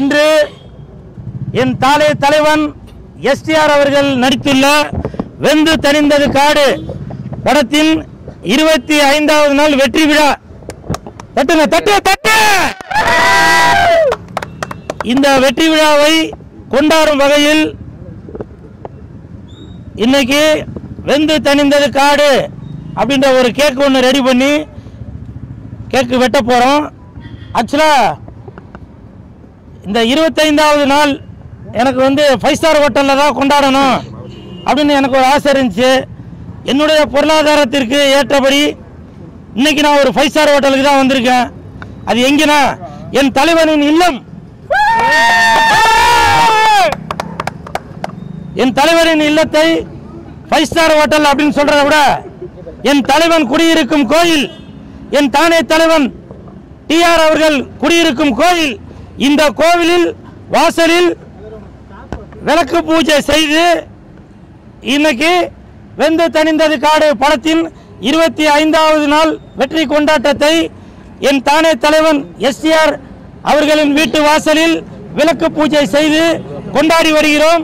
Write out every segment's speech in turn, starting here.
இன்று என் தாலை தலைவன் எஸ்டிஆர் அவர்கள் நடித்துள்ள வெந்து தணிந்தது காடு படத்தின் இருபத்தி ஐந்தாவது நாள் வெற்றி விழா. தட்டுங்க தட்டு தட்டு! இந்த வெற்றி விழாவை கொண்டாடும் வகையில் இன்னைக்கு வெந்து தணிந்தது காடு அப்படின்ற ஒரு கேக் ஒன்று ரெடி பண்ணி கேக்கு வெட்ட போகிறோம் ஆக்சுவலாக இந்த இருபத்தைந்தாவது நாள் எனக்கு வந்து ஃபைவ் ஸ்டார் ஹோட்டலில் தான் கொண்டாடணும் அப்படின்னு எனக்கு ஒரு ஆசை இருந்துச்சு. என்னுடைய பொருளாதாரத்திற்கு ஏற்றபடி இன்னைக்கு நான் ஒரு ஃபைவ் ஸ்டார் ஹோட்டலுக்கு தான் வந்திருக்கேன். அது எங்கேனா என் தலைவனின் இல்லம். என் தலைவரின் இல்லத்தை ஃபைவ் ஸ்டார் ஹோட்டல் அப்படின்னு சொல்றதை விட என் தலைவன் குடியிருக்கும் கோயில் என் தானே தலைவன் டிஆர் அவர்கள் குடியிருக்கும் கோயில் இந்த கோவிலில் வாசலில் விளக்கு பூஜை செய்து இன்னைக்கு வெந்து தணிந்தது காடு படத்தின் இருபத்தி ஐந்தாவது நாள் வெற்றி கொண்டாட்டத்தை என் தானே தலைவன் எஸ்டிஆர் அவர்களின் வீட்டு வாசலில் விளக்கு பூஜை செய்து கொண்டாடி வருகிறோம்.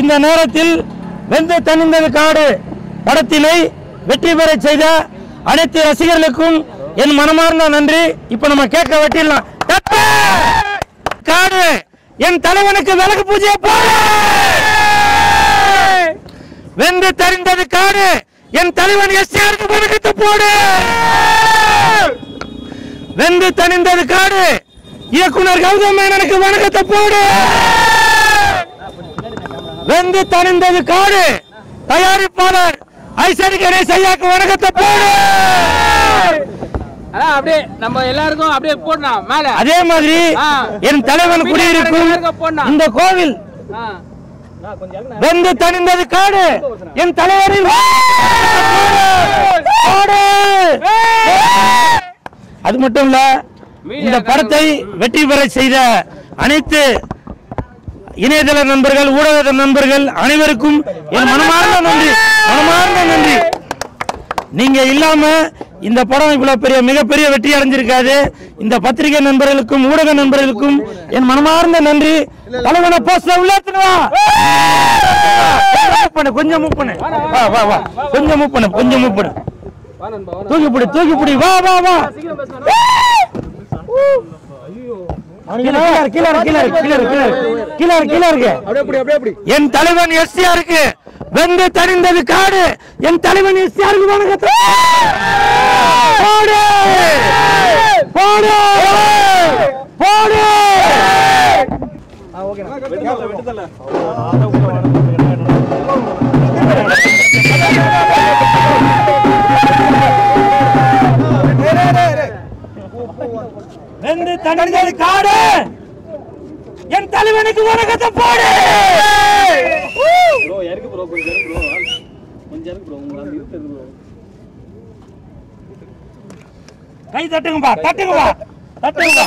இந்த நேரத்தில் வெந்து தணிந்தது காடு படத்தினை வெற்றி பெற செய்த அனைத்து ரசிகர்களுக்கும் என் மனமார்ந்த நன்றி. இப்ப நம்ம கேட்க வெட்டிடலாம். என் தலைவனுக்கு விளக்கு பூஜையை போடு! வெந்து தெரிந்தது காடு என் தலைவன் எஸ்ஆருக்கு வணக்கத்தை போடு! வெந்து தணிந்தது காடு இயக்குனர் கௌதம் மேனனுக்கு வணக்கத்தை போடு! வெந்து தணிந்தது காடு தயாரிப்பாளர் ஐசரி கணேஷ் ஐயாக்கு வணக்கத்தை போடு! அதான் அப்படியே நம்ம எல்லாருக்கும் அப்படியே போடணும் மேல. அதே மாதிரி. என் தலைவன் குடியிருக்கும் இந்த கோவில். வெந்து தணிந்தது காடு. என் தலைவரின் காடு. அது மட்டும் இல்ல இந்த படத்தை வெற்றி பெற செய்த அனைத்து இணையதள நண்பர்கள் ஊடக நண்பர்கள் அனைவருக்கும் என் மனமார்ந்த நன்றி. மனமார்ந்த நன்றி. நீங்க இல்லாம இந்த படம் இவ்வளவு பெரிய மிகப்பெரிய வெற்றி அடைஞ்சிருக்காது. இந்த பத்திரிகை நண்பர்களுக்கும் ஊடக நண்பர்களுக்கும் என் மனமார்ந்த நன்றி. தலைவனை போஸ்ட உள்ள பண்ணு, கொஞ்சம் மூவ் பண்ணு. வா வா வா. கொஞ்சம் மூவ் பண்ணு கொஞ்சம் மூவ் பண்ணு. தூக்கி பிடி தூக்கி பிடி வா. வா வா என் தலைவன் எஸ்டிஆருக்கு வெந்து தணிந்தது காடு. என் தலைவன் எஸ்டிஆருக்கு வணக்கத்தை. போடு. போடு. வெந்து தணிந்தது காடு. என் தலைவனுக்கு வணக்கத்தை போடு. கை தட்டுங்கப்பா தட்டுங்கப்பா தட்டுங்கப்பா.